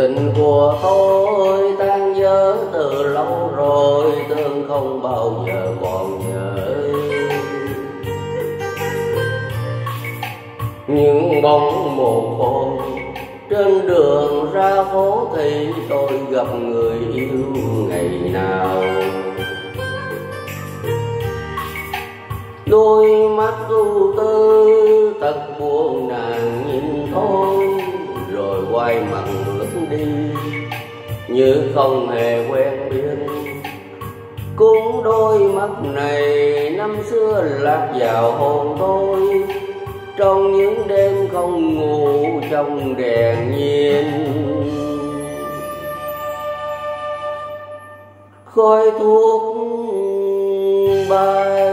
tình của tôi tan vỡ từ lâu rồi tương không bao giờ còn nhớ. Những bóng mồ côi trên đường ra phố thì tôi gặp người yêu ngày nào. Đôi mắt ưu tư thật buồn nàng nhìn thôi, rồi quay mặt như không hề quen biết. Cũng đôi mắt này năm xưa lạc vào hồn tôi. Trong những đêm không ngủ trong đèn nhiên khói thuốc bay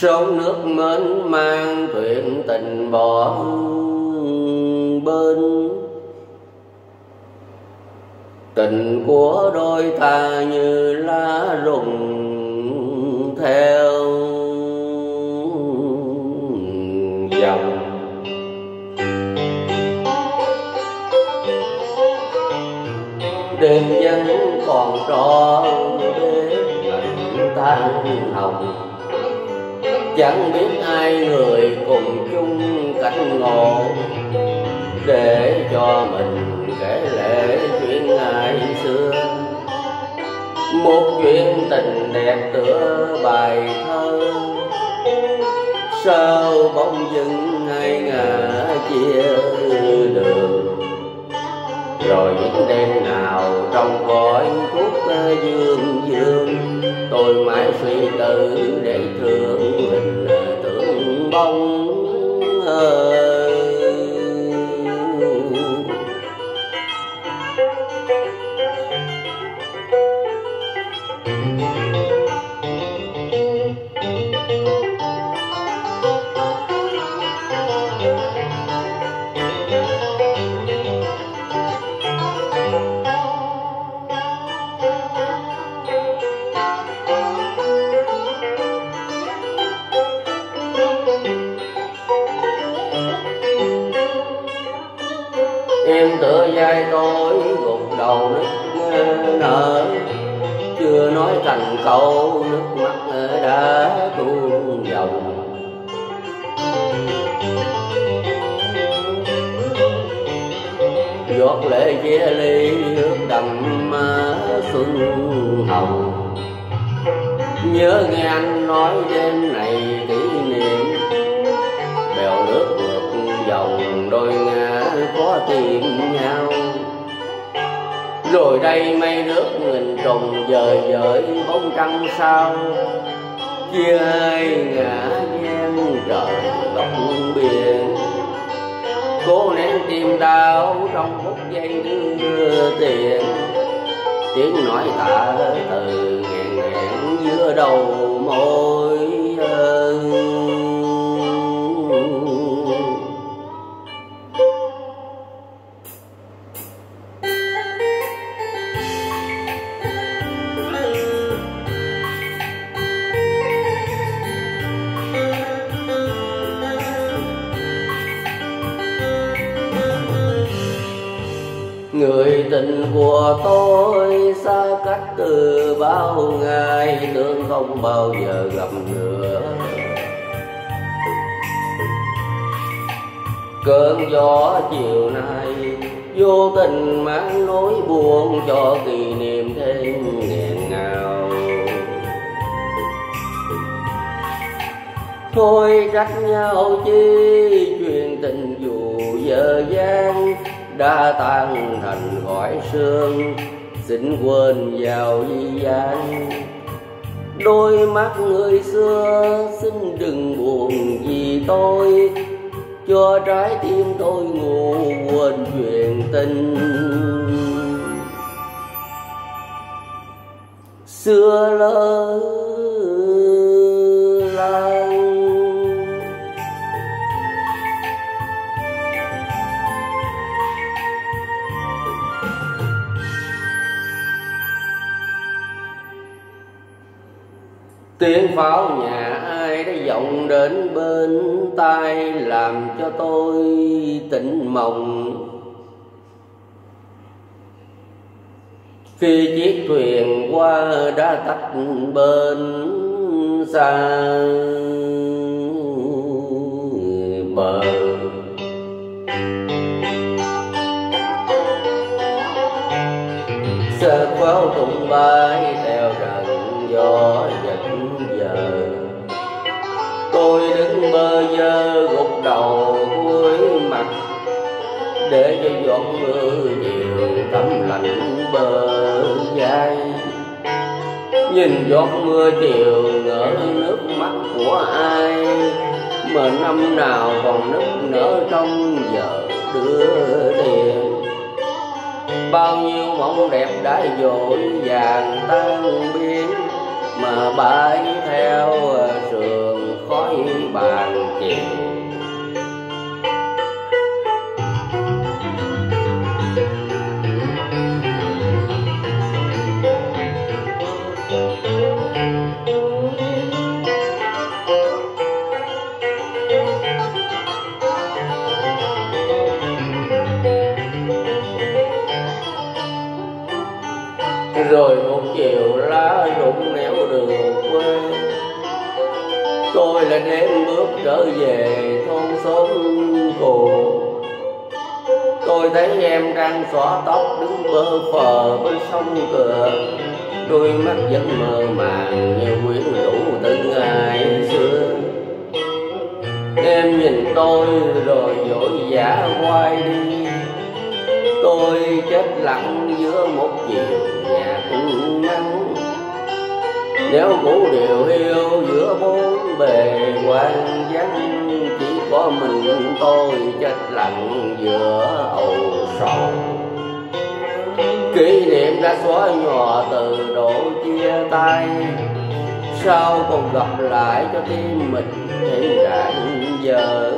sông nước mến mang thuyền tình bỏ bên. Tình của đôi ta như lá rụng theo dòng. Đêm vẫn còn tròn đêm lạnh tan hồng chẳng biết ai người cùng chung cảnh ngộ, để cho mình kể lệ chuyện ngày xưa. Một chuyện tình đẹp tựa bài thơ, sao bỗng dưng hai ngả chia đường. Rồi những đêm nào trong cõi thuốc dương dương, tôi mãi suy tư để thương em tựa vai tôi gục đầu nước thành câu nước mắt đã tuôn dòng. Giọt lệ chia ly nước đầm xuân hồng. Nhớ nghe anh nói đêm này kỷ niệm, bèo nước ngược dòng đôi ngã có tìm nhau rồi đây mây nước nghìn trùng dời dời bóng trăng sao. Chia hai ngã nhem trời lộng biển. Cố nén tim đau trong phút giây đưa tiền. Tiếng nói tạ từ nghẹn nghẹn giữa đầu tình của tôi xa cách từ bao ngày, tưởng không bao giờ gặp nữa. Cơn gió chiều nay, vô tình mang nỗi buồn cho kỷ niệm thêm nghẹn ngào. Thôi trách nhau chi, chuyện tình dù giờ gian đã tan thành khỏi xương xin quên vào di gian đôi mắt người xưa, xin đừng buồn vì tôi. Cho trái tim tôi ngủ quên chuyện tình. Xưa lớn tiếng pháo nhà ai đã vọng đến bên tai làm cho tôi tỉnh mộng. Khi chiếc thuyền qua đã tách bên xa, bờ. Sơ pháo tung bay theo trận gió dơ gục đầu cuối mặt, để cho giọt mưa nhiều tấm lạnh bờ vai. Nhìn giọt mưa chiều ngỡ nước mắt của ai, mà năm nào còn nức nở trong giờ đưa tiền bao nhiêu mộng đẹp đã dội vàng tan biến, mà bay theo tôi là đêm bước trở về thôn xóm cổ, tôi thấy em đang xõa tóc đứng bơ phờ bên sông cửa. Đôi mắt vẫn mơ màng như quyến rũ từ ngày xưa. Em nhìn tôi rồi vội vã quay đi. Tôi chết lặng giữa một chiều nhạc nắng nếu ngủ điều hiu giữa bốn bề quan vắng, chỉ có mình tôi chết lặng giữa ầu sầu. Kỷ niệm đã xóa nhòa từ độ chia tay, sao còn gặp lại cho tim mình thêm rạng giờ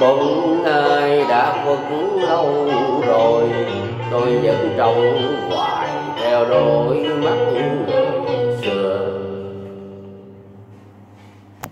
bỗng ai đã khuất lâu rồi, tôi vẫn trong quả đèo đôi mắt